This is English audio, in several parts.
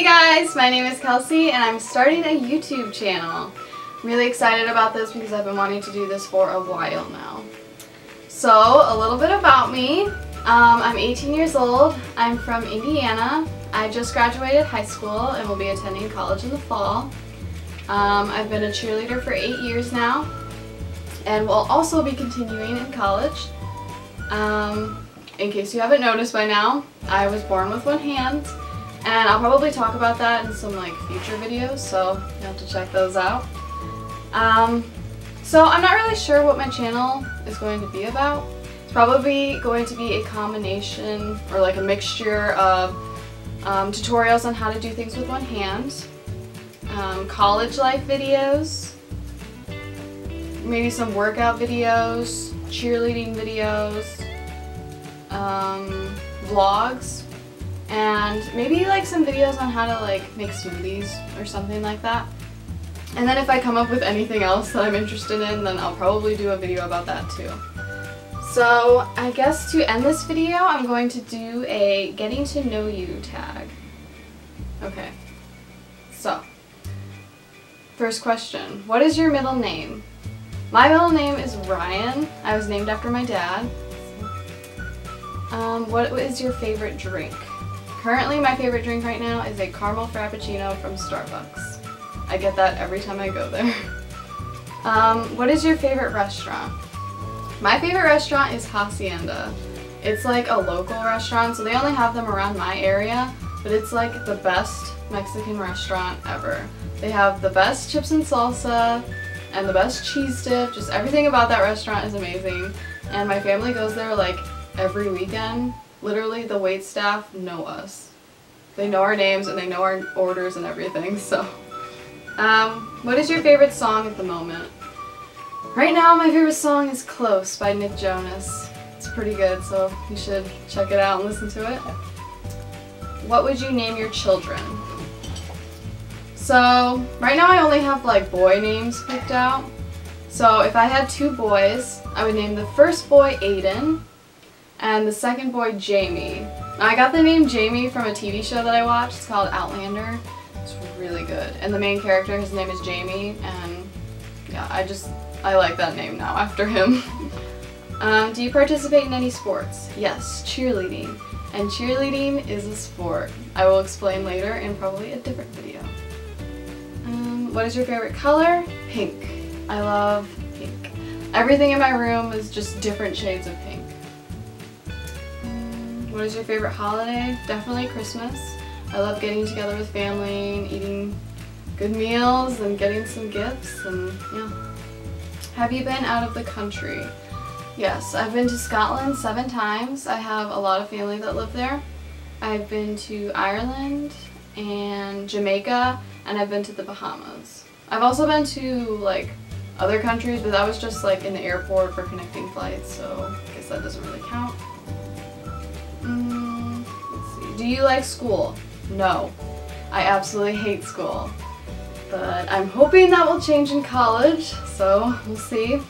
Hey guys, my name is Kelsey and I'm starting a YouTube channel. I'm really excited about this because I've been wanting to do this for a while now. So, a little bit about me. Um, I'm 18 years old. I'm from Indiana. I just graduated high school and will be attending college in the fall. Um, I've been a cheerleader for eight years now and will also be continuing in college. Um, in case you haven't noticed by now, I was born with one hand and I'll probably talk about that in some like future videos, so you have to check those out. Um, so I'm not really sure what my channel is going to be about. It's probably going to be a combination or like a mixture of um, tutorials on how to do things with one hand, um, college life videos, maybe some workout videos, cheerleading videos, um, vlogs, and maybe like some videos on how to like make smoothies or something like that. And then if I come up with anything else that I'm interested in, then I'll probably do a video about that too. So I guess to end this video, I'm going to do a getting to know you tag. Okay, so first question, what is your middle name? My middle name is Ryan. I was named after my dad. Um, what is your favorite drink? Currently my favorite drink right now is a caramel frappuccino from Starbucks. I get that every time I go there. um, what is your favorite restaurant? My favorite restaurant is Hacienda. It's like a local restaurant, so they only have them around my area, but it's like the best Mexican restaurant ever. They have the best chips and salsa and the best cheese dip. Just everything about that restaurant is amazing. And my family goes there like every weekend literally the wait staff know us. They know our names and they know our orders and everything, so. Um, what is your favorite song at the moment? Right now my favorite song is Close by Nick Jonas. It's pretty good, so you should check it out and listen to it. What would you name your children? So, right now I only have like boy names picked out. So if I had two boys, I would name the first boy Aiden, and the second boy Jamie. I got the name Jamie from a TV show that I watched. It's called Outlander. It's really good. And the main character, his name is Jamie, and yeah, I just, I like that name now after him. um, do you participate in any sports? Yes, cheerleading. And cheerleading is a sport. I will explain later in probably a different video. Um, what is your favorite color? Pink. I love pink. Everything in my room is just different shades of pink. What is your favorite holiday? Definitely Christmas. I love getting together with family and eating good meals and getting some gifts and yeah. Have you been out of the country? Yes, I've been to Scotland seven times. I have a lot of family that live there. I've been to Ireland and Jamaica and I've been to the Bahamas. I've also been to like other countries but that was just like in the airport for connecting flights so I guess that doesn't really count. Do you like school? No. I absolutely hate school. But I'm hoping that will change in college, so we'll see.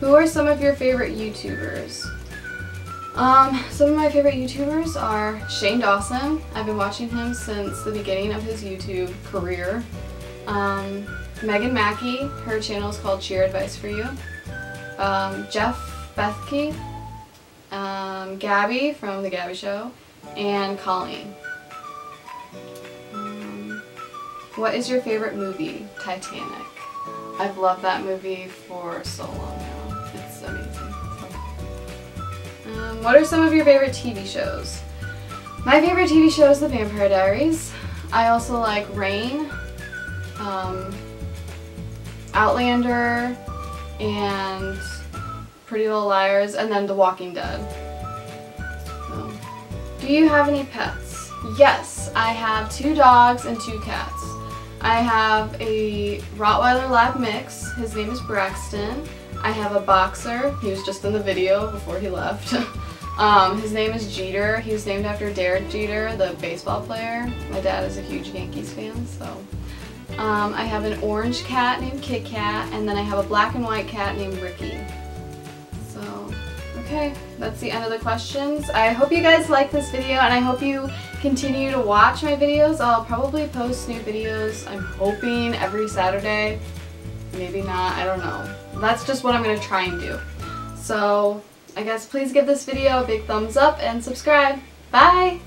Who are some of your favorite YouTubers? Um, some of my favorite YouTubers are Shane Dawson. I've been watching him since the beginning of his YouTube career. Um, Megan Mackey, her channel is called Cheer Advice for You. Um, Jeff Bethke, um, Gabbie from The Gabbie Show, and Colleen. Um, what is your favorite movie? Titanic. I've loved that movie for so long now. It's amazing. Um, what are some of your favorite TV shows? My favorite TV show is The Vampire Diaries. I also like Reign, um, Outlander, and Pretty Little Liars, and then The Walking Dead. So, do you have any pets? Yes, I have two dogs and two cats. I have a Rottweiler Lab mix. His name is Braxton. I have a boxer. He was just in the video before he left. um, his name is Jeter. He was named after Derek Jeter, the baseball player. My dad is a huge Yankees fan, so. Um, I have an orange cat named Kit Kat, and then I have a black and white cat named Ricky. So, okay, that's the end of the questions. I hope you guys like this video and I hope you continue to watch my videos. I'll probably post new videos, I'm hoping, every Saturday. Maybe not, I don't know. That's just what I'm going to try and do. So, I guess please give this video a big thumbs up and subscribe. Bye!